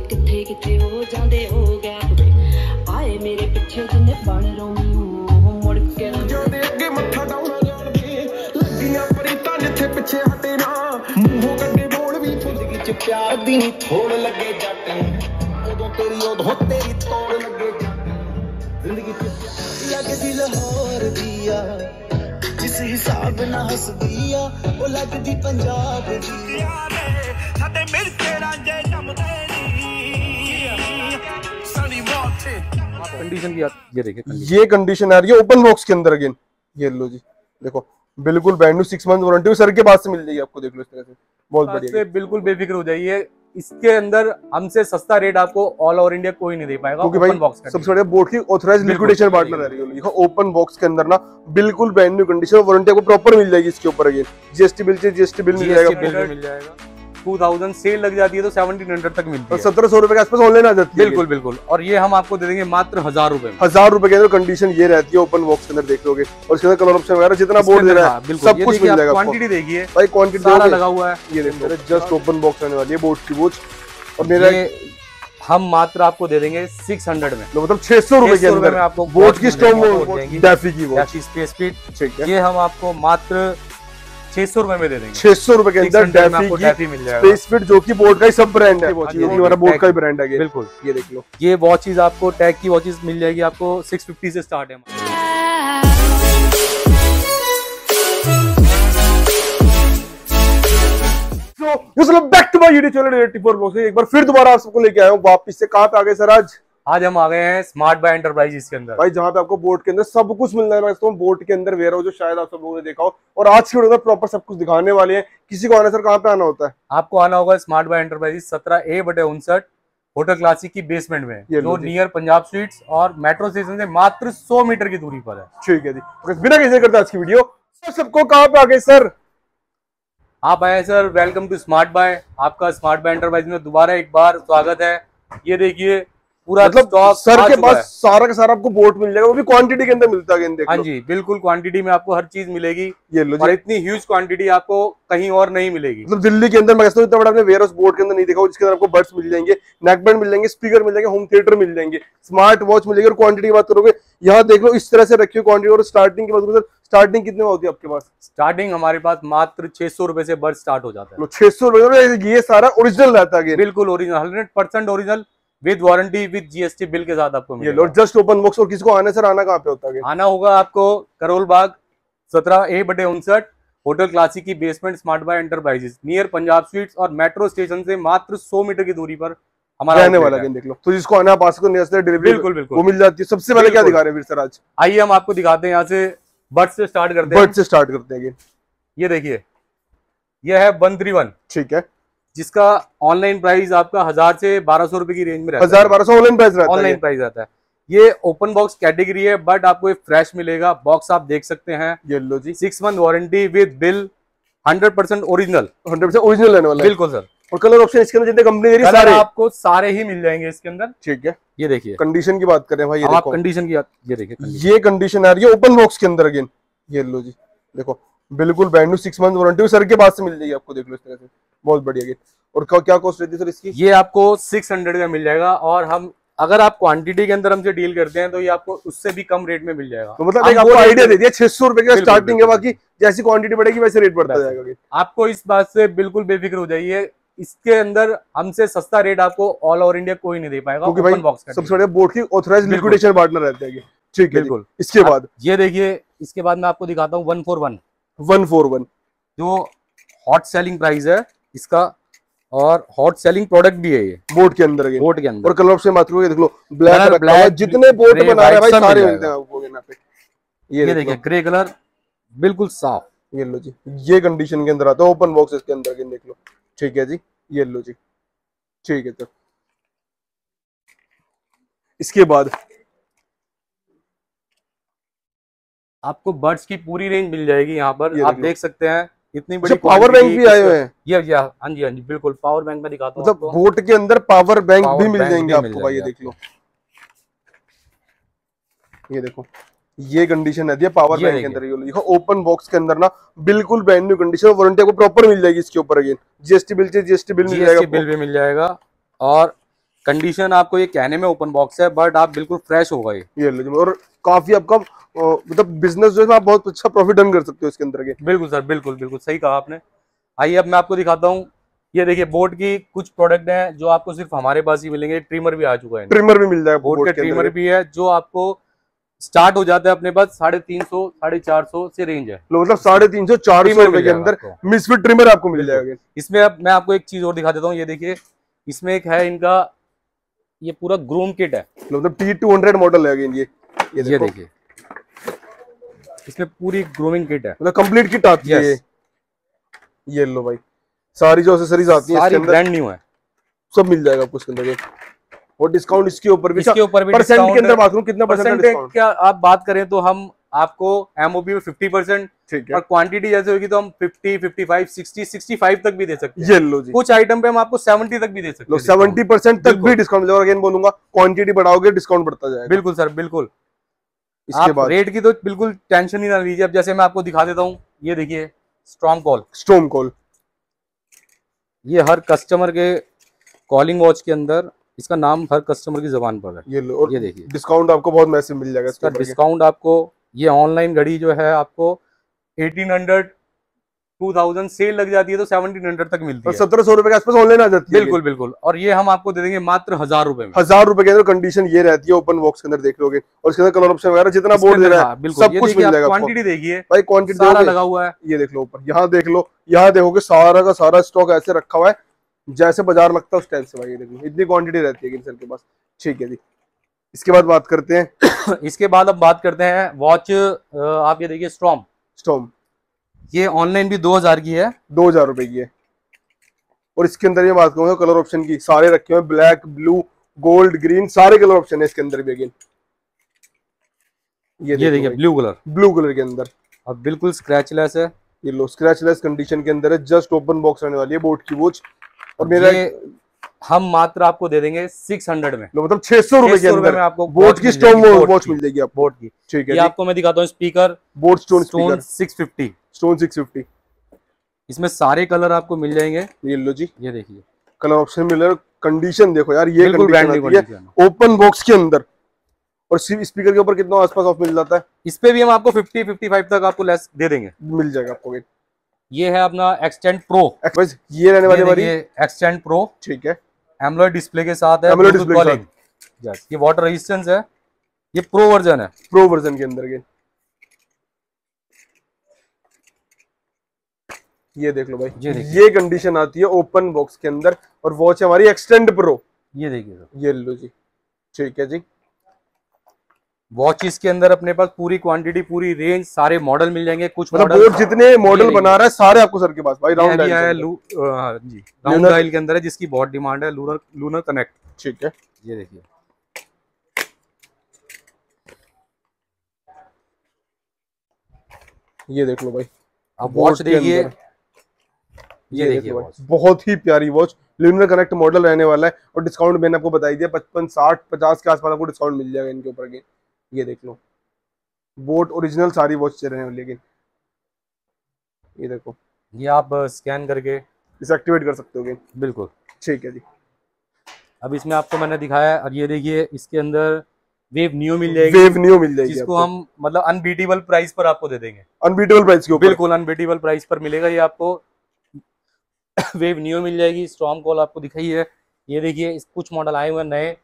ਕਿੱਥੇ ਕਿੱਥੇ ਹੋ ਜਾਂਦੇ ਹੋ ਗੈਪ ਵੇ ਆਏ ਮੇਰੇ ਪਿੱਛੇ ਜਿੰਨੇ ਬਣ ਰੋਮੀਓ ਮੁੜ ਕੇ ਨਾ ਜੋ ਦੇ ਅੱਗੇ ਮੱਥਾ ਡਾਉਣਾ ਜਾਣਦੇ ਲੱਗੀਆਂ ਪਰੀਤਾਂ ਜਿੱਥੇ ਪਿੱਛੇ ਹਟੇ ਨਾ ਮੂੰਹੋਂ ਕੱਢੇ ਬੋਲ ਵੀ ਜ਼ਿੰਦਗੀ ਚ ਪਿਆਰ ਦੀ ਨੀ ਥੋੜ ਲੱਗੇ ਜੱਟ ਨੂੰ ਉਦੋਂ ਤੇਰੀ ਉਦੋਂ ਤੇਰੀ ਤੋੜ ਲੱਗੇ ਜੱਟ ਨੂੰ। ਜ਼ਿੰਦਗੀ ਚ ਪਿਆਰ ਲੱਗਦੀ ਲਾਹੌਰ दिया। जिस हिसाब ना हस दिया वो लगदी दी। पंजाब कंडीशन की ये देखिए ये कंडीशन आ रही है ओपन बॉक्स के अंदर अगेन ये लो जी देखो बिल्कुल brand new six month warranty sir के पास से मिल जाएगी आपको देख लो इस तरह से। बहुत बढ़िया। बिल्कुल बेफिक्र हो जाइए। इसके अंदर हमसे सस्ता रेट आपको ऑल ओवर इंडिया कोई नहीं दे पाएगा क्योंकि ओपन भाई बॉक्स का सबसे बड़े बोर्ड की ऑथराइज लिक्विडेशन पार्टनर है देखो ओपन बॉक्स के अंदर ना बिल्कुल ब्रांड न्यू कंडीशन वारंटी आपको प्रॉपर मिल जाएगी इसके ऊपर अगेन जीएसटी बिल से जीएसटी बिल मिल जाएगा। जाएगा 2000 सेल लग जाती है तो 1700 तक मिलती है। सत्रह सौ रुपए के आसपास ऑनलाइन आ जाती है। बिल्कुल बिल्कुल। और ये हम आपको दे देंगे मात्र हज़ार रुपए हज़ार रुपए के अंदर कंडीशन ये रहती है ओपन बॉक्स के अंदर देख लोगे। और इसके अंदर कलर ऑप्शन वगैरह जितना बोर्ड दे रहा हाँ, है सब कुछ मिल जाएगा क्वांटिटी देखिए। भाई क्वांटिटी सारा लगा हुआ है। ये देखो जस्ट ओपन बॉक्स आने वाली है बोर्ड की वोच और मेरा हम मात्र आपको दे देंगे 600 में। मतलब छह सौ रुपए के अंदर। में आपको बोट की जाएगी। डैफी की स्पेस है। ये हम आपको मात्र 600 रुपए में दे देंगे। छह सौ रुपए के अंदर 600 में डैफी आपको की डैफी मिल जाएगा। फिट जो कि बोर्ड का ही सब ब्रांड है। हाँ हमारा बोर्ड का ही ब्रांड है। बिल्कुल। ये देख लो। ये वॉचेज आपको टैग की वॉचेज मिल जाएगी आपको 650 से स्टार्ट है। So back to my YouTube channel 84 blogs एक बार फिर दोबारा आप सबको लेके आया हूँ। वापस से कहाँ पे आ गए सर आज? आज हम आ गए हैं स्मार्ट बाय एंटरप्राइजेस के अंदर। भाई जहाँ पे आपको बोर्ड के अंदर सब कुछ मिलने है। दोस्तों बोर्ड के अंदर वेयर हो जो शायद आप सब लोगों ने देखा हो। और आज की वीडियो में प्रॉपर सब कुछ दिखाने वाले हैं। किसी को आना सर कहाँ पे आना होता है? आपको आना होगा स्मार्ट बाय एंटरप्राइजेस सत्रह ए बटे उनसठ होटल क्लासिक की बेसमेंट में। जो नियर पंजाब स्वीट्स और मेट्रो स्टेशन से मात्र 100 मीटर की दूरी पर है। ठीक है जी। तो बिना किसी करते आज की वीडियो सर सबको कहाँ पे आ गए सर? आप आए sir welcome to smart buy आपका स्मार्ट बाय एंटरप्राइज में दोबारा एक बार स्वागत है। ये देखिए पूरा मतलब सर के पास सारा का सारा आपको बोर्ड मिल जाएगा वो भी क्वांटिटी के अंदर मिलता है हाँ जी बिल्कुल क्वांटिटी में आपको हर चीज़ मिलेगी ये लो और इतनी ह्यूज क्वांटिटी आपको कहीं और नहीं मिलेगी। मतलब दिल्ली के अंदर मैं कहता हूँ इतना बड़ा आपने वेयर हाउस बोर्ड के अंदर नहीं देखा जिसके अंदर आपको बड्स मिल जाएँगे नेक बैंड मिल जाएँगे स्पीकर मिल जाएँगे होम थिएटर मिल जाएँगे स्मार्ट वॉच मिलेगी और क्वांटिटी की बात करोगे यहाँ देख लो इस तरह से रखी हुई क्वांटिटी और स्टार्टिंग की बात करो स्टार्टिंग कितने में होती है आपके पास? स्टार्टिंग हमारे पास मात्र छह सौ रुपए से बर्ड स्टार्ट हो जाता है। छह सौ रुपए ये सारा ओरिजिनल रहता है बिल्कुल original hundred percent original with warranty with GST bill के साथ आपको ये मिलेगा। लो जस्ट ओपन बॉक्स और किसी को आने सर आना कहाँ पे होता है? आना होगा आपको करोल बाग सत्रह ए बटे उनसठ होटल क्लासिक की basement smart buy enterprises near Punjab sweets और मेट्रो स्टेशन से मात्र 100 मीटर की दूरी पर हमारा रहने वाला देख लो। तो जिसको आना सकते हो डिलीवरी बिल्कुल वो बिल्कुल। मिल जाती है। सबसे पहले क्या दिखा रहे हैं फिर सर आज? आइए हम आपको दिखाते हैं यहाँ से बर्ड से स्टार्ट करते हैं। बर्ड से स्टार्ट करते हैं ये देखिए ये है वन थ्री वन ठीक है। जिसका ऑनलाइन प्राइस आपका हज़ार से बारह सौ रुपए की रेंज में रहता है। हज़ार बारह सौ ऑनलाइन प्राइस रहता ऑनलाइन प्राइस रहता है। ये ओपन बॉक्स कैटेगरी है बट आपको ये फ्रेश मिलेगा। बॉक्स आप देख सकते हैं। ये लो जी। Six month warranty with bill hundred percent original hundred percent original रहने वाला बिल्कुल सर और कलर ऑप्शन इसके अंदर जितने कंपनी दे रही है सारे। आपको सारे ही मिल जाएँगे इसके अंदर। ठीक है। ये देखिए। कंडीशन की बात करें भाई ये आप कंडीशन की ये देखिए ये कंडीशन आ रही है ओपन बॉक्स के अंदर अगेन ये लो जी। देखो बिल्कुल brand new six month warranty sir के पास से मिल जाएगी आपको देख लो इस तरह से। बहुत बढ़िया अगेन और क्या कॉस्ट रहती है सर इसकी? ये आपको सिक्स हंड्रेड का मिल जाएगा और हम अगर आप क्वांटिटी के अंदर हमसे डील करते हैं तो ये आपको उससे भी कम रेट में मिल जाएगा। तो मतलब एक आपको आइडिया दे दिया छह सौ रुपए का स्टार्टिंग है बाकी जैसी क्वांटिटी बढ़ेगी वैसे रेट बढ़ता जाएगा आपको इस बात से बिल्कुल बेफिक्र हो जाइए इसके अंदर हमसे सस्ता रेट आपको ऑल ओवर इंडिया कोई नहीं दे पाएगा क्योंकि भाई सबसे बड़े बोर्ड की ऑथराइज। लिक्विडेशन पार्टनर रहते हैं ठीक है बिल्कुल। इसके बाद? ये देखिए इसके बाद मैं आपको दिखाता हूँ one four one one four one. जो हॉट सेलिंग प्राइस है इसका और हॉट सेलिंग प्रोडक्ट भी है ये। बोर्ड के अंदर। बोट के अंदर। और कलर ऑप्शन बात करोगे देख लो ब्लैक black, जितने बोर्ड बना रहे हैं भाई सारे मिलते हैं आपको यहाँ पे। ये ये देखिए ग्रे कलर बिल्कुल साफ़। ये लो जी। ये कंडीशन के अंदर आता है ओपन बॉक्स के अंदर again देख लो। ठीक है जी ये लो जी। ठीक है तो। इसके बाद आपको बर्ड्स की पूरी रेंज मिल जाएगी यहाँ पर। आप देख सकते हैं इतनी बड़ी अच्छा पावर बैंक भी आए हुए हैं। ये ये हाँ जी हाँ जी बिल्कुल पावर बैंक में दिखाता हूँ मतलब। बोट के अंदर पावर बैंक भी मिल जाएँगे आपको भाई ये देख लो। ये देखो ये कंडीशन है दिया पावर बैंक के अंदर ये लिखो ओपन बॉक्स के अंदर ना बिल्कुल ब्रांड न्यू कंडीशन वारंटी आपको प्रॉपर मिल जाएगी इसके ऊपर अगेन जीएसटी बिल चाहिए जीएसटी बिल मिल जाएगा बिल भी मिल जाएगा और कंडीशन आपको ये कहने में ओपन बॉक्स है बट आप बिल्कुल फ्रेश होगा ये ये और काफ़ी आपका मतलब बिज़नेस जो है आप बहुत अच्छा प्रॉफिट अर्न कर सकते हो इसके अंदर के बिल्कुल सर बिल्कुल बिल्कुल सही कहा आपने। आइए अब मैं आपको दिखाता हूँ। ये देखिए बोट की कुछ प्रोडक्ट हैं जो आपको सिर्फ़ हमारे पास ही मिलेंगे। ट्रिमर भी आ चुका है। ट्रिमर भी मिल जाएगा बोट बोट के ट्रिमर भी है जो आपको स्टार्ट हो जाता है अपने पास साढ़े तीन सौ साढ़े चार सौ से रेंज है। मतलब साढ़े तीन सौ चार सौ रुपए के अंदर। मिसफिट ट्रिमर आपको मिल जाएगा। इसमें अब मैं आपको एक चीज़ और दिखा देता हूँ। ये देखिए इसमें एक है इनका ये पूरा ग्रूम किट है। मतलब टी टू हंड्रेड मॉडल है ये। ये ये देखिए। इसमें पूरी ग्रूमिंग किट है। मतलब कंप्लीट किट आती है ये। ये लो भाई। सारी जो एक्सेसरीज आती है इसके सारी अंदर ब्रांड न्यू है। सब मिल जाएगा आपको इसके अंदर और डिस्काउंट इसके ऊपर भी। इसके ऊपर भी परसेंट के अंदर बात करूँ कितना परसेंट डिस्काउंट क्या आप बात करें तो हम आपको एमओपी में फिफ्टी परसेंट ठीक है। और क्वांटिटी जैसे होगी तो हम fifty fifty five sixty sixty five तक भी दे सकते हैं। ये लो जी। कुछ आइटम पे हम आपको सेवेंटी तक भी दे सकते लो हैं सेवेंटी परसेंट तक भी डिस्काउंट मिलेगा। अगेन बोलूँगा क्वांटिटी बढ़ाओगे डिस्काउंट बढ़ता जाएगा। बिल्कुल सर बिल्कुल। इसके बाद। रेट की तो बिल्कुल टेंशन ही ना लीजिए। अब जैसे मैं आपको दिखा देता हूँ ये देखिए स्ट्रॉन्ग कॉल स्टोम कॉल ये हर कस्टमर के कॉलिंग वॉच के अंदर इसका नाम हर कस्टमर की जबान पर है। ये लो और ये देखिए। डिस्काउंट आपको बहुत मैसिव मिल जाएगा। इसका डिस्काउंट आपको ये ऑनलाइन घड़ी जो है आपको 1800 2000 सेल लग जाती है तो 1700 तक मिलती है। सत्रह सौ रुपए के आसपास ऑनलाइन आ जाती है। बिल्कुल बिल्कुल। और ये हम आपको दे देंगे मात्र हज़ार रुपए में। हज़ार रुपए के अंदर कंडीशन ये रहती है ओपन बॉक्स के अंदर देख लोगे। और इसके अंदर कलर ऑप्शन वगैरह जितना बोर्ड दे रहा हाँ, है सब कुछ मिल जाएगा क्वांटिटी देखिए। भाई क्वांटिटी सारा लगा हुआ है। ये देख लो ऊपर। यहाँ देख लो यहाँ देखोगे सारा का सारा स्टॉक ऐसे रखा हुआ है। जैसे बाज़ार लगता है उस टाइप से भाई ये देख लो। इतनी क्वांटिटी रहती है सर के पास। ठीक है जी। इसके बाद बात करते हैं। इसके बाद अब बात करते हैं वॉच आप ये देखिए स्ट्रॉम स्टॉम ये ऑनलाइन भी 2000 की है। दो हज़ार रुपए की है। और इसके अंदर ये बात करूँगा कलर ऑप्शन की सारे रखे हुए ब्लैक ब्लू गोल्ड ग्रीन सारे कलर ऑप्शन है इसके अंदर भी अगेन ये, ये देखिए ब्लू कलर ब्लू कलर के अंदर। और बिल्कुल स्क्रैचलेस है। ये लो स्क्रैचलेस कंडीशन के अंदर है। जस्ट ओपन बॉक्स रहने वाली है बोट की वॉच और मेरा हम मात्र आपको दे देंगे 600 में। लो मतलब छह सौ रुपए के अंदर। में आपको बोट की स्टोन वॉच मिल जाएगी आपको। बोट की। ठीक है ये आपको मैं दिखाता हूँ speaker boAt stone stone speaker 650 stone six fifty इसमें सारे कलर आपको मिल जाएँगे। ये लो जी। ये देखिए। कलर ऑप्शन मिल रहा है। कंडीशन देखो यार ये कंडीशन ओपन बॉक्स के अंदर। और सिर्फ़ स्पीकर के ऊपर कितना आसपास ऑफ़ मिल जाता है? इस पे भी हम आपको 50 55 तक आपको लेस दे देंगे। मिल जाएगा आपको ये है अपना एक्सटेंड प्रो ये रहने वाली हमारी एक्सटेंड प्रो ठीक है। एमोलेड डिस्प्ले के साथ है के ये वाटर रेजिस्टेंस है ये प्रो वर्जन है। प्रो वर्जन के अंदर के। ये देख लो भाई ये ये कंडीशन आती है ओपन बॉक्स के अंदर और वॉच हमारी एक्सटेंड प्रो ये देखिए। ये लो जी। ठीक है जी। वॉच के अंदर अपने पास पूरी क्वांटिटी पूरी रेंज सारे मॉडल मिल जाएँगे कुछ मतलब बोर्ड जितने मॉडल बना रहा है सारे आपको सर के पास भाई राउंड भी है लू हाँ जी। राउंड डायल के अंदर है जिसकी बहुत डिमांड है लूनर लूनर कनेक्ट ठीक है। ये देखिए। ये देख लो भाई। Board वॉच देखिए। ये देखिए बहुत ही प्यारी वॉच लिमिटर कनेक्ट मॉडल रहने वाला है और डिस्काउंट मैंने आपको बताई दिया पचपन साठ पचास के आसपास आपको डिस्काउंट मिल जाएगा इनके ऊपर के ये देख लो। बोट ओरिजिनल सारी वॉच वाली है लेकिन ये देखो। ये आप स्कैन करके इसे एक्टिवेट कर सकते हो बिल्कुल। ठीक है जी। अब इसमें आपको मैंने दिखाया है और ये देखिए इसके अंदर वेव न्यू मिल जाएगी। वेव न्यू मिल जाएगी जिसको हम मतलब अनबीटेबल प्राइस पर आपको दे देंगे। अनबीटेबल प्राइस के ऊपर। बिल्कुल अनबीटेबल प्राइस पर मिलेगा ये आपको। वेव न्यू मिल जाएगी स्ट्रॉन्ग कॉल आपको दिखाई है। ये देखिए कुछ मॉडल आए हुए नए।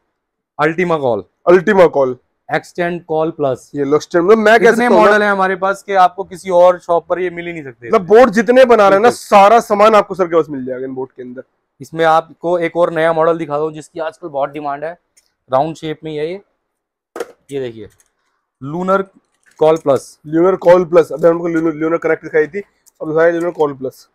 Ultima call Ultima call extend call plus ये मतलब मैं कैसे मॉडल है हमारे पास कि आपको किसी और शॉप पर ये मिल ही नहीं सकते। मतलब बोर्ड जितने बना रहे हैं ना सारा सामान आपको सर के पास मिल जाएगा इन बोर्ड के अंदर। इसमें आपको एक और नया मॉडल दिखा दो जिसकी आजकल बहुत डिमांड है। राउंड शेप में है ये। ये देखिए। Lunar call plus Lunar call plus अभी हमको ल्यूनर कनेक्ट दिखाई थी। अब दिखाई लूनर कॉल प्लस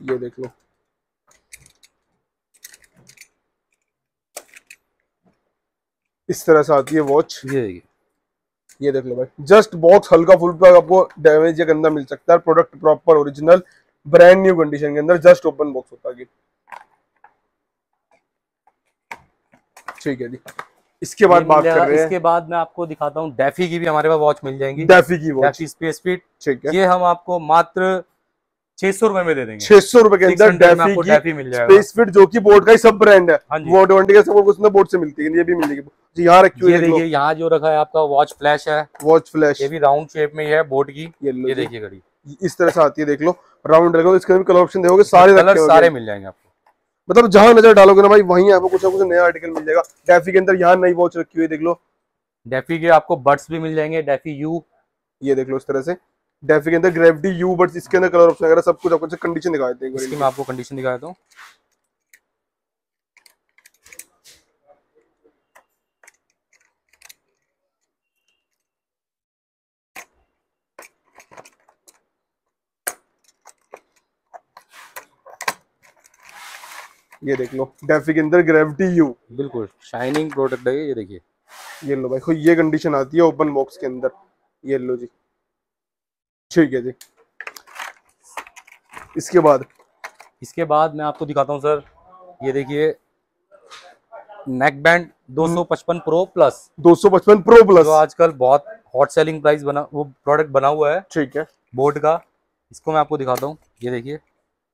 ये देख लो। इस तरह से आती है वॉच ये ये। देख लो भाई। जस्ट बॉक्स हल्का फुल्का आपको डैमेज या गंदा मिल सकता है। Product proper original brand new condition के अंदर जस्ट ओपन बॉक्स होता है ठीक है जी। इसके बाद बात कर रहे हैं। इसके बाद मैं आपको दिखाता हूँ। डेफी की भी हमारे पास वॉच मिल जाएँगी। डेफी की वॉच डेफी स्पेस फिट ठीक है। ये हम आपको मात्र छह सौ रुपए में दे देंगे। छह सौ रुपए के अंदर 600 डेफी की डेफी मिल जाएगा। स्पेस फिट जो कि बोर्ड का ही सब ब्रांड है। वो ट्वेंटी का सब कुछ ना बोर्ड से मिलती है ये भी मिलेगी। जी यहाँ रखी हुई है देखिए यहाँ जो रखा है आपका वॉच फ्लैश है। वॉच फ्लैश ये भी राउंड शेप में है बोर्ड की। ये। देखिए घड़ी। इस तरह से आती है देख लो। राउंड रहेगा तो इसके अंदर कलर ऑप्शन देखोगे सारे कलर सारे मिल जाएँगे आपको। मतलब जहाँ नज़र डालोगे ना भाई वहीं आपको कुछ ना कुछ नया आर्टिकल मिल जाएगा। डेफी के अंदर यहाँ नई वॉच रखी हुई है देख लो। डेफी के आपको बड्स भी मिल जाएँगे डेफी यू ये देख लो इस तरह से। डेफी के अंदर ग्रेविटी यू बट इसके अंदर कलर ऑप्शन वगैरह सब कुछ आपको कंडीशन दिखा देते हैं इसकी मैं आपको कंडीशन दिखा देता हूँ। ये देख लो डेफी के अंदर ग्रेविटी यू बिल्कुल शाइनिंग प्रोडक्ट है ये देखिए। ये लो भाई ये कंडीशन आती है ओपन बॉक्स के अंदर। ये लो जी। ठीक है जी। इसके बाद? इसके बाद मैं आपको दिखाता हूँ सर। ये देखिए neckband 255 pro plus 255 pro plus जो आजकल बहुत हॉट सेलिंग प्राइस बना वो प्रोडक्ट बना हुआ है। ठीक है। बोट का। इसको मैं आपको दिखाता हूँ। ये देखिए।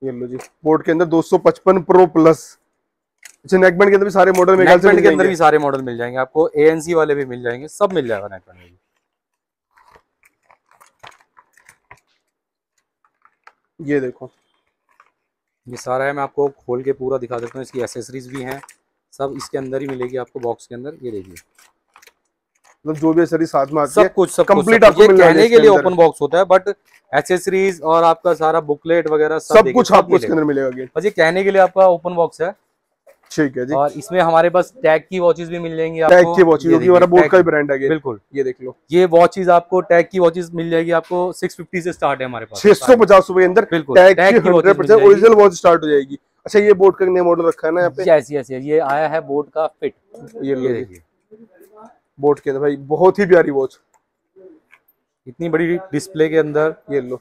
ये लो जी। बोर्ड के अंदर 255 प्रो प्लस अच्छा नेकबैंड के अंदर भी सारे मॉडल में नेक बैंड के अंदर भी सारे मॉडल मिल जाएँगे आपको। एएनसी वाले भी मिल जाएँगे। सब मिल जाएगा नेक बैंड में ये देखो। ये सारा है मैं आपको खोल के पूरा दिखा देता हूँ। इसकी एसेसरीज भी हैं सब इसके अंदर ही मिलेगी आपको बॉक्स के अंदर। ये देखिए। मतलब जो भी एसेसरी साथ में आती सब कुछ सब कंप्लीट आपको। मिल कहने के लिए ओपन बॉक्स होता है बट एसेसरीज और आपका सारा बुकलेट वगैरह सब, सब कुछ आपको इसके। अंदर मिलेगा बस ये कहने के लिए आपका ओपन बॉक्स है। ठीक है जी। और इसमें हमारे पास टैग की वॉचेस भी मिल जाएँगी टैग की वॉच ये हमारा बोर्ड का ही ब्रांड है बिल्कुल। ये देख लो। ये वॉचेस आपको टैग की वॉचेस मिल जाएगी आपको 650 से स्टार्ट है हमारे पास। छह सौ पचास रुपए के अंदर बिल्कुल, टैग की की watches हंड्रेड मिल परसेंट जाएगी। ओरिजिनल वॉच स्टार्ट हो जाएगी। अच्छा ये बोर्ड का नया मॉडल रखा है ना यहाँ पे? यस यस यस ये आया है बोट का फिट ये देखिए। बोर्ड के अंदर भाई बहुत ही प्यारी वॉच इतनी बड़ी डिस्प्ले के अंदर। ये लो।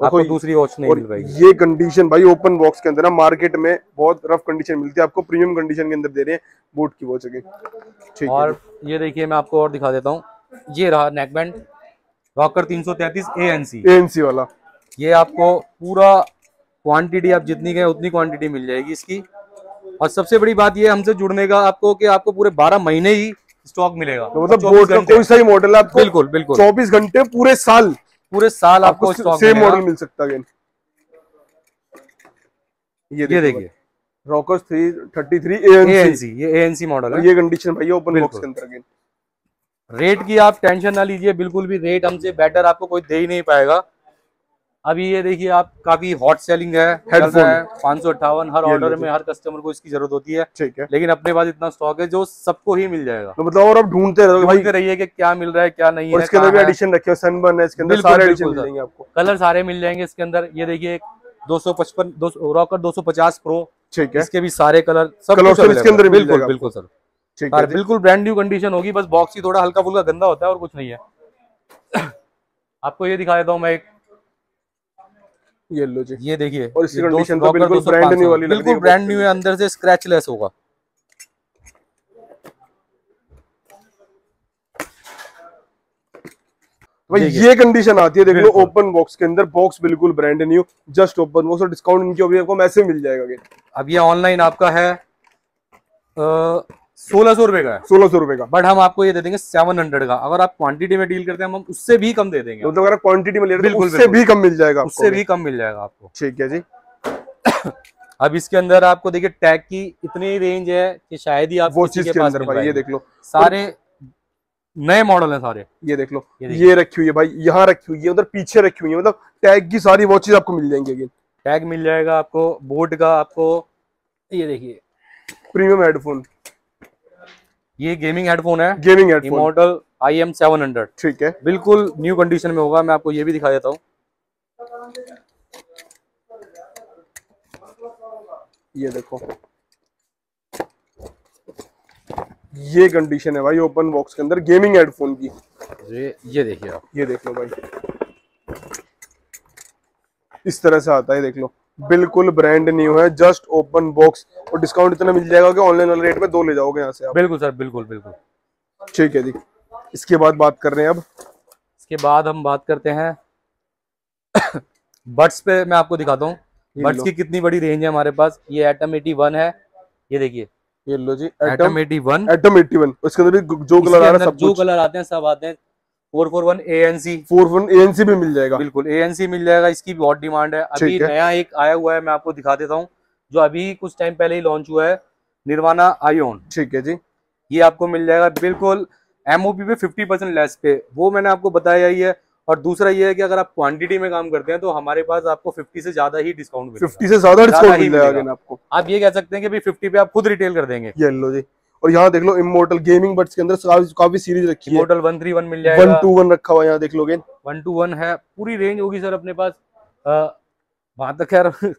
आपको दूसरी वॉच नहीं मिल पाएगी। ये कंडीशन भाई ओपन बॉक्स के अंदर ना मार्केट में बहुत रफ कंडीशन मिलती है। आपको प्रीमियम कंडीशन के अंदर दे रहे हैं बोट की वॉच ठीक और ये देखिए मैं आपको और दिखा देता हूँ। ये रहा neckband rocker 333 ANC ANC वाला। ये आपको पूरा क्वांटिटी आप जितनी गए उतनी क्वांटिटी मिल जाएगी इसकी। और सबसे बड़ी बात ये हमसे जुड़ने का आपको कि आपको पूरे 12 महीने ही स्टॉक मिलेगा। तो मतलब 24 बोट का कोई सा ही मॉडल है आपको बिल्कुल बिल्कुल। चौबीस घंटे पूरे साल। पूरे साल आपको आपको सेम मॉडल मिल सकता है ये देखिए Rockerz three thirty three ANC ANC ये एएनसी मॉडल है। ये कंडीशन भाई ओपन बॉक्स के अंदर अगेन रेट की आप टेंशन ना लीजिए बिल्कुल भी रेट हमसे बेटर आपको कोई दे ही नहीं पाएगा। अभी ये देखिए आप काफ़ी हॉट सेलिंग है। पाँच सौ अट्ठावन हर ऑर्डर में हर कस्टमर को इसकी ज़रूरत होती है। ठीक है। लेकिन अपने पास इतना स्टॉक है जो सबको ही मिल जाएगा। तो मतलब और आप ढूंढते रहोगे भाई ढूंढते रहिए कि क्या मिल रहा है क्या नहीं है इसके अंदर भी एडिशन रखे सनबर्न है इसके अंदर सारे एडिशन सर। मिलेंगे आपको। कलर सारे मिल जाएँगे इसके अंदर। ये देखिए दो सौ पचपन रॉकर दो सौ पचास प्रो ठीक है। इसके भी सारे कलर सब option इसके अंदर बिल्कुल बिल्कुल सर। ठीक है। बिल्कुल ब्रांड न्यू कंडीशन होगी बस बॉक्स ही थोड़ा हल्का फुल्का गंदा होता है और कुछ नहीं है। आपको ये दिखा देता हूँ मैं एक ये लो जी। ये देखिए और इसकी condition तो बिल्कुल 200 brand new वाली बिल्कुल ब्रांड न्यू है। अंदर से स्क्रैच लेस होगा। भाई ये कंडीशन आती है देख लो ओपन बॉक्स के अंदर बॉक्स बिल्कुल brand new just open box और डिस्काउंट इनकी अभी आपको मैसेज मिल जाएगा अब ये ऑनलाइन आपका है सोलह सौ रुपए का है। सोलह सौ रुपए का। बट हम आपको ये दे देंगे सेवन हंड्रेड का। अगर आप क्वांटिटी में डील करते हैं हम उससे भी कम दे देंगे। मतलब अगर क्वांटिटी में ले रहे तो बिल्कुल, उससे भी कम मिल जाएगा उससे भी। कम मिल जाएगा आपको। ठीक है जी। अब इसके अंदर आपको देखिए टैग की इतनी रेंज है कि शायद ही आप वो चीज़ के अंदर भाई ये देख लो। सारे नए मॉडल हैं सारे। ये देख लो। ये ये रखी हुई है भाई यहाँ रखी हुई है उधर पीछे रखी हुई है। मतलब टैग की सारी वॉचेज आपको मिल जाएँगी अगेन टैग मिल जाएगा आपको बोट का आपको ये देखिए। प्रीमियम हेडफोन ये गेमिंग हेडफोन है। Gaming headphone model I M seven hundred ठीक है। बिल्कुल न्यू कंडीशन में होगा मैं आपको ये भी दिखा देता हूँ। ये देखो। ये कंडीशन है भाई ओपन बॉक्स के अंदर गेमिंग हेडफोन की। ये ये देखिए आप। ये देख लो भाई। इस तरह से आता है देख लो। बिल्कुल ब्रांड न्यू है जस्ट ओपन बॉक्स और डिस्काउंट इतना मिल जाएगा कि ऑनलाइन वाले रेट में दो ले जाओगे यहाँ से आप। बिल्कुल सर बिल्कुल बिल्कुल। ठीक है जी। इसके बाद बात कर रहे हैं अब। इसके बाद हम बात करते हैं बट्स पे मैं आपको दिखाता हूँ। बट्स की कितनी बड़ी रेंज है हमारे पास। ये एटम 81 है। ये देखिए। ये लो जी एटम एटी वन एटम 81 उसके अंदर जो कलर आ रहा है सब जो कलर आते हैं सब आते हैं। Four four one A N C four one ANC भी मिल जाएगा। बिल्कुल ANC मिल जाएगा इसकी भी बहुत डिमांड है। अभी। नया एक आया हुआ है मैं आपको दिखा देता हूँ जो अभी कुछ टाइम पहले ही लॉन्च हुआ है निर्वाणा आयोन ठीक है जी। ये आपको मिल जाएगा बिल्कुल एमओपी पे 50 परसेंट लेस पे। वो मैंने आपको बताया ही है और दूसरा ये है कि अगर आप क्वांटिटी में काम करते हैं तो हमारे पास आपको 50 से ज़्यादा ही डिस्काउंट मिलेगा। 50 से ज़्यादा डिस्काउंट मिल जाएगा मिलेगा। आपको। आप ये कह सकते हैं कि भाई 50 पे आप खुद रिटेल कर देंगे। ये लो जी। और यहाँ देख लो इमोटल गेमिंग बट्स के अंदर काफ़ी सीरीज़ रखी है। मॉडल 131 मिल वन टू वन रखा हुआ यहाँ देख लोगे। वन टू वन है। पूरी रेंज होगी सर अपने पास। वहाँ तक खैर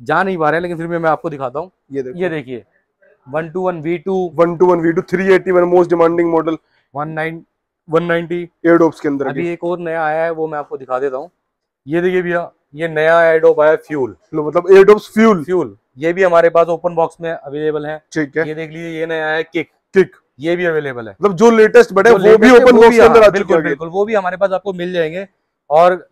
जा नहीं पा रहे हैं लेकिन फिर भी मैं आपको दिखाता हूँ। ये देखो। ये देखिए one two one V two one two one V two three eighty one most demanding model one nine one ninety Airdopes के अंदर अभी एक और नया आया है वो मैं आपको दिखा देता हूँ। ये देखिए भैया ये नया एडोप आया फ्यूल मतलब एयरडॉप्स फ्यूल फ्यूल ये भी हमारे पास ओपन बॉक्स में अवेलेबल है। ठीक है। ये देख लीजिए ये नया है किक किक ये भी अवेलेबल है। मतलब जो लेटेस्ट बड़े जो वो भी ओपन बॉक्स के अंदर हाँ, आ बिल्कुल हैं बिल्कुल वो भी हमारे पास आपको मिल जाएँगे। और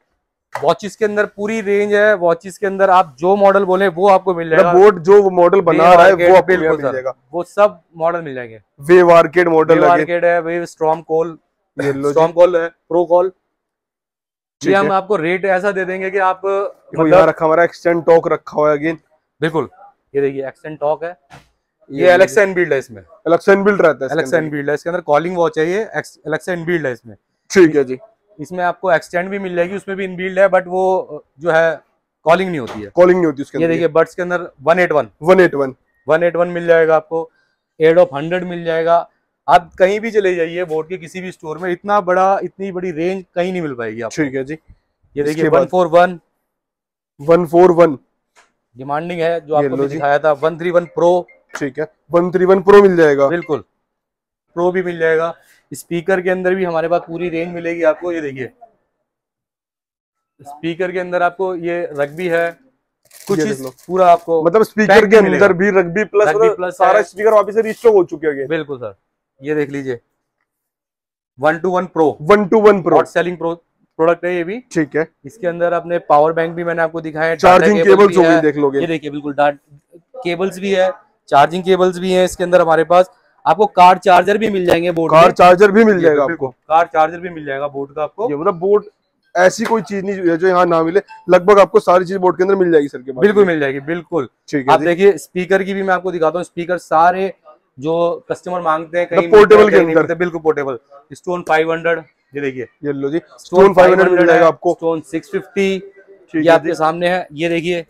वॉचेस के अंदर पूरी रेंज है वॉचेस के अंदर आप जो मॉडल बोले वो आपको मिल जाएगा। मतलब बोट जो मॉडल बना रहा है वो आपको मिल जाएगा। वो सब मॉडल मिल जाएँगे। वेव आर्केड मॉडल मार्केट है wave storm call storm call है प्रो कॉल ये हम आपको रेट ऐसा दे देंगे कि आप मतलब रखा हमारा एक्सटेंड टॉक रखा हुआ है अगेन बिल्कुल। ये देखिए एक्सेंट टॉक है। ये एलेक्सा इनबिल्ड है इसमें। एलेक्सा इनबिल्ट रहता है एलेक्सा अंदर। इनबिल्ड है इसके अंदर। कॉलिंग वॉच है ये। एलेक्सा इनबिल्ड है इसमें। ठीक है जी। इसमें आपको एक्सटेंड भी मिल जाएगी उसमें भी इनबिल्ड है बट वो जो है कॉलिंग नहीं होती है। कॉलिंग नहीं होती उसके ये देखिए बर्ड्स के अंदर 181 वन एट वन 181 मिल जाएगा आपको। एड ऑफ़ 100 मिल जाएगा। आप कहीं भी चले जाइए बोर्ड के किसी भी स्टोर में इतना बड़ा इतनी बड़ी रेंज कहीं नहीं मिल पाएगी आपको। ठीक है जी। ये देखिए इसके बाद- 141 वन फोर वन डिमांडिंग है जो आपको भी। दिखाया था 131 प्रो ठीक है वन थ्री वन प्रो मिल जाएगा। बिल्कुल प्रो भी मिल जाएगा। स्पीकर के अंदर भी हमारे पास पूरी रेंज मिलेगी आपको ये देखिए। स्पीकर के अंदर आपको ये रग्बी है कुछ। पूरा आपको मतलब स्पीकर के भी अंदर भी रग्बी प्लस मतलब सारा स्पीकर वापस से हो चुके हैं बिल्कुल सर ये देख लीजिए। One two one pro one two one pro selling pro product है ये भी। ठीक है। इसके अंदर अपने पावर बैंक भी मैंने आपको दिखाया है चार्जिंग केबल्स भी। देख लोगे। ये देखिए बिल्कुल डाट केबल्स भी है चार्जिंग केबल्स भी है इसके अंदर हमारे पास। आपको कार चार्जर भी मिल जाएँगे बोर्ड कार चार्जर भी मिल जाएगा आपको। कार चार्जर भी मिल जाएगा बोर्ड का आपको। ये मतलब बोर्ड ऐसी कोई चीज़ नहीं है जो यहाँ ना मिले। लगभग आपको सारी चीज़ बोर्ड के अंदर मिल जाएगी सर के बिल्कुल मिल जाएगी बिल्कुल। ठीक है आप देखिए स्पीकर की भी मैं आपको दिखाता हूँ। स्पीकर सारे जो कस्टमर मांगते हैं कहीं हैं, के अंदर। बिल्कुल पोर्टेबल स्टोन 500 ये देखिए। ये लो जी स्टोन फाइव हंड्रेड मिल जाएगा आपको। स्टोन 650 ठीक ये आपके सामने है। ये देखिए।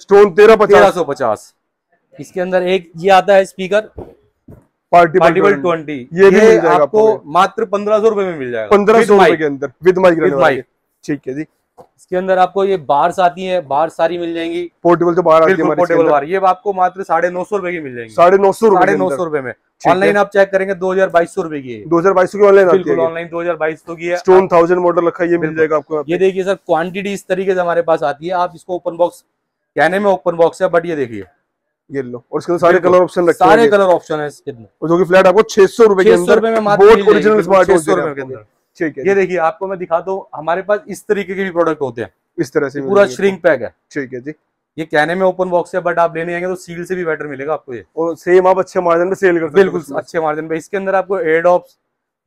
स्टोन तेरह तेरह सौ पचास। इसके अंदर एक ये आता है स्पीकर पार्टी पार्टिबल 20 ये भी मिल जाएगा आपको आपको। मात्र पंद्रह सौ रुपए में मिल जाएगा। पंद्रह सौ रुपए के अंदर। With mic With mic। ठीक है जी। इसके अंदर आपको ये बार्स आती है। बार सारी मिल जाएँगी। पोर्टेबल तो बाहर आती है पोर्टेबल बार ये आपको मात्र साढ़े नौ सौ रुपए की मिल जाएँगी। साढ़े नौ सौ साढ़े नौ सौ रुपए में। ऑनलाइन आप चेक करेंगे दो हज़ार बाईस सौ रुपए की दो हज़ार बाईस की ऑनलाइन बिल्कुल ऑनलाइन दो हज़ार बाईस सौ की है। स्टोन थाउज़ेंड मॉडल रखा है ये मिल जाएगा आपको ये देखिए सर क्वांटिटी इस तरीके से हमारे पास आती है। आप इसको ओपन बॉक्स कहने में ओपन बॉक्स है बट ये देखिए। ये लो और इसके सारे कलर ऑप्शन रखे सारे कलर ऑप्शन है इसके अंदर। जो कि फ्लैट आपको छह सौ रुपए के छह सौ अंदर रुपए बोट ओरिजिनल स्मार्ट 600 रुपए के अंदर। ठीक है ये देखिए आपको मैं दिखाता हूँ हमारे पास इस तरीके के भी प्रोडक्ट होते हैं। इस तरह से पूरा। श्रिंक पैक है। ठीक है जी। ये कहने में ओपन बॉक्स है बट आप लेने आएँगे तो सील से भी बेटर मिलेगा आपको ये। और सेम आप अच्छे मार्जिन पे सेल कर सकते बिल्कुल अच्छे मार्जिन पे। इसके अंदर आपको एयरडॉप्स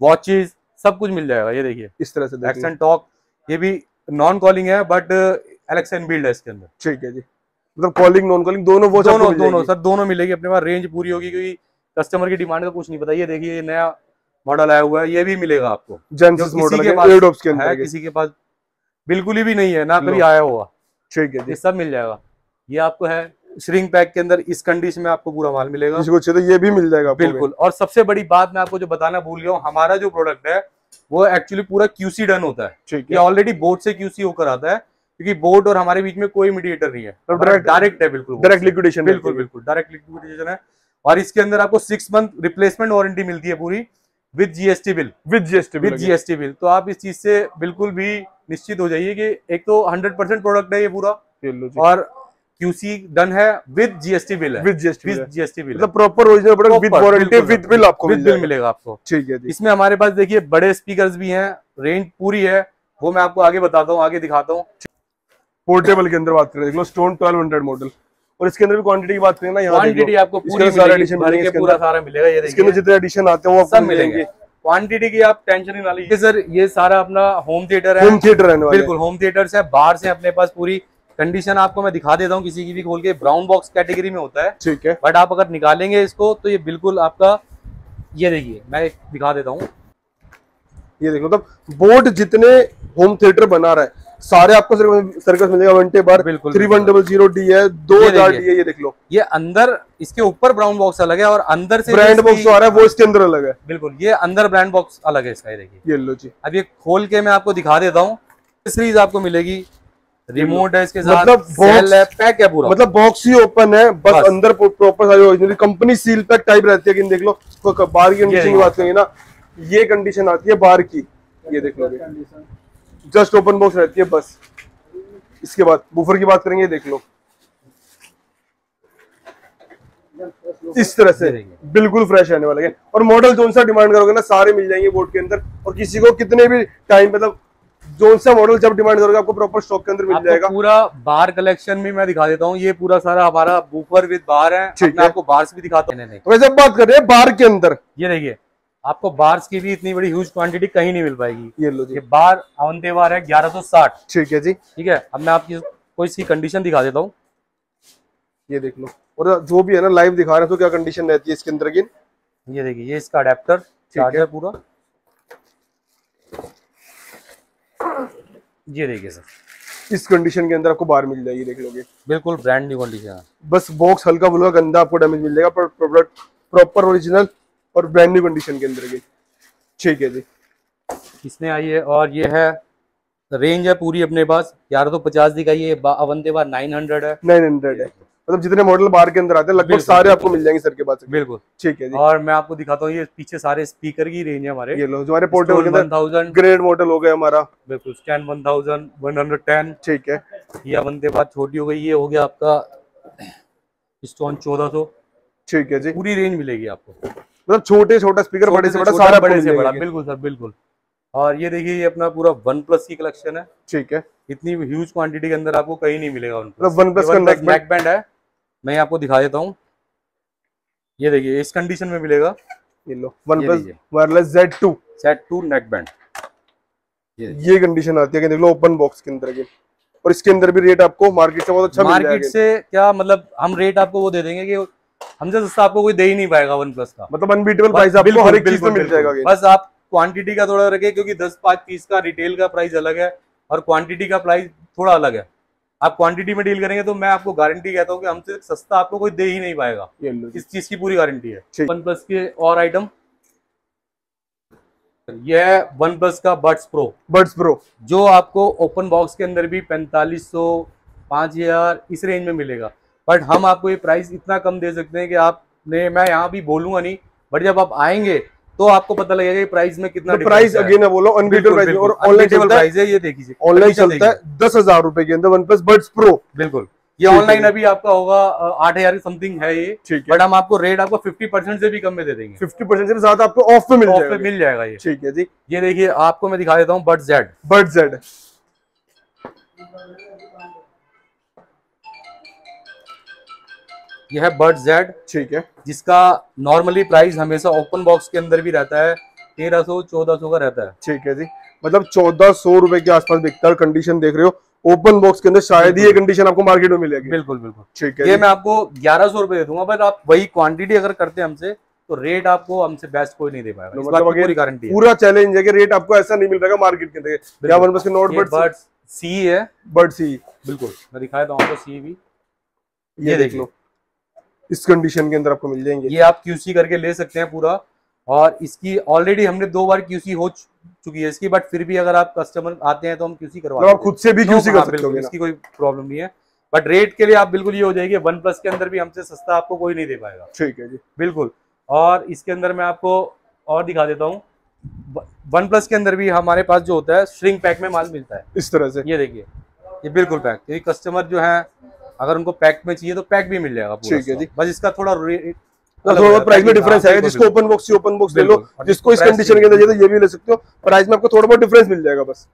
वॉचेस सब कुछ मिल जाएगा ये देखिए। इस तरह से एक्सन टॉक ये भी नॉन कॉलिंग है बट एलेक्सन बिल्ड है इसके अंदर। ठीक है जी। मतलब कॉलिंग नॉन कॉलिंग दोनों वो दोनों दोनों सर दोनों मिलेगी अपने पास। रेंज पूरी होगी क्योंकि कस्टमर की डिमांड का कुछ नहीं पता। ये देखिए ये नया मॉडल आया हुआ है ये भी मिलेगा आपको। जेंसिस मॉडल के पास के है। किसी के पास बिल्कुल ही भी नहीं है ना कभी आया हुआ। ठीक है जी। ये सब मिल जाएगा। ये आपको है श्रिंग पैक के अंदर इस कंडीशन में आपको पूरा माल मिलेगा। जिसको चाहिए तो ये भी मिल जाएगा बिल्कुल और सबसे बड़ी बात मैं आपको जो बताना भूल गया हूँ हमारा जो प्रोडक्ट है वो एक्चुअली पूरा क्यूसी डन होता है। ठीक ये है ऑलरेडी बोर्ड से क्यूसी होकर आता है क्योंकि बोर्ड और हमारे बीच में कोई मीडिएटर नहीं है। तो हमारा डायरेक्ट है बिल्कुल डायरेक्ट लिक्विडेशन बिल्कुल बिल्कुल डायरेक्ट लिक्विडेशन है। और इसके अंदर आपको सिक्स मंथ रिप्लेसमेंट वारंटी मिलती है पूरी with GST bill with GST with GST bill तो आप इस चीज़ से बिल्कुल भी निश्चित हो जाइए कि एक तो हंड्रेड परसेंट प्रोडक्ट है ये पूरा। और क्यूसी डन है विद जीएसटी बिल है। With GST with GST bill मतलब proper original product with warranty with bill आपको विद बिल मिलेगा आपको। ठीक है इसमें हमारे पास देखिए बड़े स्पीकर्स भी हैं रेंज पूरी है वो मैं आपको आगे बताता हूँ आगे दिखाता हूँ। पोर्टेबल के अंदर बात करें देख लो स्टोन 1200 मॉडल और इसके अंदर भी क्वांटिटी की बात करें ना यहाँ क्वांटिटी आपको पूरी एडिशन इसके पूरा सारा मिलेगा ये इसके अंदर जितने एडिशन आते हैं वो सब मिलेंगे। क्वांटिटी की आप टेंशन नहीं ना लीजिए सर ये सारा अपना होम थिएटर है। होम थिएटर वाले बिल्कुल होम थिएटर्स है बाहर से अपने पास पूरी। कंडीशन आपको मैं दिखा देता हूँ किसी की भी खोल के। ब्राउन बॉक्स कैटेगरी में होता है। ठीक है। बट आप अगर निकालेंगे इसको तो ये बिल्कुल आपका ये देखिए मैं दिखा देता हूँ। ये देखो मतलब बोर्ड जितने होम थिएटर बना रहा है सारे आपको सर्कस मिलेगा वनटे बार बिल्कुल, three one double zero D है दो हज़ार डी है ये देख लो। ये अंदर इसके ऊपर ब्राउन बॉक्स अलग है और अंदर से ब्रांड बॉक्स आ रहा है वो इसके अंदर अलग है। बिल्कुल ये अंदर ब्रांड बॉक्स अलग है इसका ये देखिए। ये लो जी। अब ये खोल के मैं आपको दिखा देता हूँ। सीरीज़ आपको मिलेगी। रिमोट है इसके साथ मतलब सेल है पैक है पूरा। मतलब बॉक्स ही ओपन है बस, बस। अंदर प्रॉपर सारी original company seal pack type रहती है कि देख लो तो बाहर की कंडीशन की बात करेंगे ना ये कंडीशन आती है बाहर की ये देख लो। जस्ट ओपन बॉक्स रहती है बस। इसके बाद बूफर की बात करेंगे देख लो। इस तरह से बिल्कुल फ्रेश रहने वाले हैं। और मॉडल जो सा डिमांड करोगे ना सारे मिल जाएँगे बोर्ड के अंदर। और किसी को कितने भी टाइम मतलब जोन सा मॉडल जब डिमांड करोगे आपको प्रॉपर स्टॉक के अंदर मिल जाएगा? पूरा बार कलेक्शन भी मैं दिखा देता हूँ। ये पूरा सारा हमारा बूफर विद बार है। मैं आपको बार्स भी दिखाता हूँ। तो वैसे बात कर रहे हैं बाहर के अंदर। ये देखिए आपको बार्स की भी इतनी बड़ी ह्यूज क्वांटिटी कहीं नहीं मिल पाएगी। ये लो जी। ये बार अवंते बार है ग्यारह सौ साठ। ठीक है जी। ठीक है अब मैं आपकी कोई सी कंडीशन दिखा देता हूँ। ये देख लो। और जो भी है ना लाइव दिखा रहे हैं तो क्या कंडीशन रहती है इसके अंदर की ये देखिए ये इसका अडेप्टर चार्जर पूरा। ये देखिए सर। इस कंडीशन के अंदर आपको बाहर मिल जाएगी देख लोगे। बिल्कुल ब्रांड न्यू कंडीशन बस बॉक्स हल्का फुल्का गंदा आपको डैमेज मिल जाएगा पर प्रोडक्ट प्रॉपर ओरिजिनल और ब्रांड न्यू कंडीशन के अंदर की। ठीक है जी। इसमें आई है और ये है रेंज है पूरी अपने पास। ग्यारह सौ पचास है बार नाइन हंड्रेड है। नाइन हंड्रेड है। मतलब जितने मॉडल बाहर के अंदर आते हैं लगभग सारे आपको मिल जाएँगे सर के पास बिल्कुल। ठीक है जी। और मैं आपको दिखाता हूँ ये पीछे सारे स्पीकर की रेंज है हमारे। ये लो जो हमारे पोर्टेबल ग्रेड मॉडल हो गया हमारा। बिल्कुल stand one thousand one hundred ten ठीक है। ये अवंते बार छोटी हो गई ये हो गया आपका स्टोन चौदह सौ। ठीक है जी। पूरी रेंज मिलेगी आपको। मतलब छोटे छोटा स्पीकर बड़े से बड़ा सारा बड़े से बड़ा। बिल्कुल सर बिल्कुल। और ये देखिए ये अपना पूरा वन प्लस की कलेक्शन है। ठीक है। इतनी ह्यूज क्वांटिटी के अंदर आपको कहीं नहीं मिलेगा वन OnePlus का नेक बैंड है। मैं आपको दिखा देता हूँ। ये देखिए इस कंडीशन में मिलेगा। ये लो OnePlus wireless Z two set to neckband ये कंडीशन आती है कि देख लो ओपन बॉक्स के अंदर की और इसके अंदर भी रेट आपको मार्केट से बहुत अच्छा मार्केट से क्या मतलब हम रेट आपको वो दे देंगे कि हमसे सस्ता आपको कोई दे ही नहीं पाएगा वन प्लस का। मतलब अनबीटेबल प्राइस आपको हर एक चीज़ में मिल जाएगा। बस आप क्वांटिटी का थोड़ा रखें क्योंकि दस पाँच पीस का रिटेल का प्राइस अलग है और क्वांटिटी का प्राइस थोड़ा अलग है। आप क्वांटिटी में डील करेंगे तो मैं आपको गारंटी कहता हूँ कि हमसे सस्ता आपको कोई दे ही नहीं पाएगा। ये लो जी। इस चीज़ की पूरी गारंटी है। वन प्लस के और आइटम यह वन प्लस का बड्स प्रो बर्ड्स प्रो जो आपको ओपन बॉक्स के अंदर भी पैंतालीस सौ पाँच हज़ार इस रेंज में मिलेगा। बट हम आपको ये प्राइस इतना कम दे सकते हैं कि आपने मैं यहाँ भी बोलूँगा नहीं बट जब आप आएँगे तो आपको पता लगेगा कि प्राइस में कितना प्राइस अगेन है। बोलो अनबीटेबल प्राइस और ऑनलाइन चलता है। प्राइस है ये देखिए। ऑनलाइन चलता है दस हज़ार रुपए के अंदर वन प्लस बर्ड्स प्रो। बिल्कुल। ये ऑनलाइन अभी आपका होगा आठ हज़ार समथिंग है ये। ठीक है। बट हम आपको रेट आपको फिफ्टी परसेंट से भी कम में दे देंगे। फिफ्टी परसेंट से ज़्यादा आपको ऑफ़ में मिल ऑफ़ पे मिल जाएगा ये। ठीक है जी। ये देखिए आपको मैं दिखा देता हूँ बट जेड बर्ड जेड ये है बर्ड जेड ठीक है। जिसका नॉर्मली प्राइस हमेशा ओपन बॉक्स के अंदर भी रहता है। तेरह सौ चौदह सौ का रहता है। ठीक है जी। मतलब चौदह सौ रुपए के आसपास बिकता है कंडीशन देख रहे हो ओपन बॉक्स के अंदर शायद ही ये कंडीशन आपको मार्केट में मिलेगी। बिल्कुल बिल्कुल। ठीक है ये मैं आपको ग्यारह सौ रुपए दे दूँगा बट आप वही क्वांटिटी अगर करते हैं हमसे तो रेट आपको हमसे बेस्ट कोई नहीं दे पाएगा। तो मतलब पूरी गारंटी पूरा चैलेंज है कि रेट आपको ऐसा नहीं मिल पाएगा मार्केट के अंदर। के नोट ये बर्ड सी है। बर्ड सी बिल्कुल। मैं दिखाया था आपको सी भी। ये देख लो। इस कंडीशन के अंदर आपको मिल जाएँगे। ये आप क्यूसी करके ले सकते हैं पूरा। और इसकी ऑलरेडी हमने दो बार क्यूसी हो चुकी है इसकी बट फिर भी अगर आप कस्टमर आते हैं तो हम क्यूसी करवा आप खुद से भी हैं। क्यूसी हाँ, कर सकते हो इसकी कोई प्रॉब्लम नहीं है। बट रेट के लिए आप बिल्कुल ये हो जाएगी वन प्लस के अंदर भी हमसे सस्ता आपको कोई नहीं दे पाएगा। ठीक है जी। बिल्कुल। और इसके अंदर मैं आपको और दिखा देता हूँ। वन प्लस के अंदर भी हमारे पास जो होता है श्रिंक पैक में माल मिलता है। इस तरह से। ये देखिए ये बिल्कुल पैक क्योंकि कस्टमर जो है अगर उनको पैक में चाहिए तो पैक भी मिल जाएगा ठीक है जी। बस इसका थोड़ा तो थोड़ा प्राइस में डिफरेंस हाँ, आएगा जिसको ओपन बॉक्स ओपन बॉक्स ले लो। जिसको इस कंडीशन के अंदर तो ये भी ले सकते हो। प्राइस में आपको थोड़ा बहुत डिफरेंस मिल जाएगा बस।